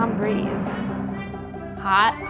calm breeze. Hot.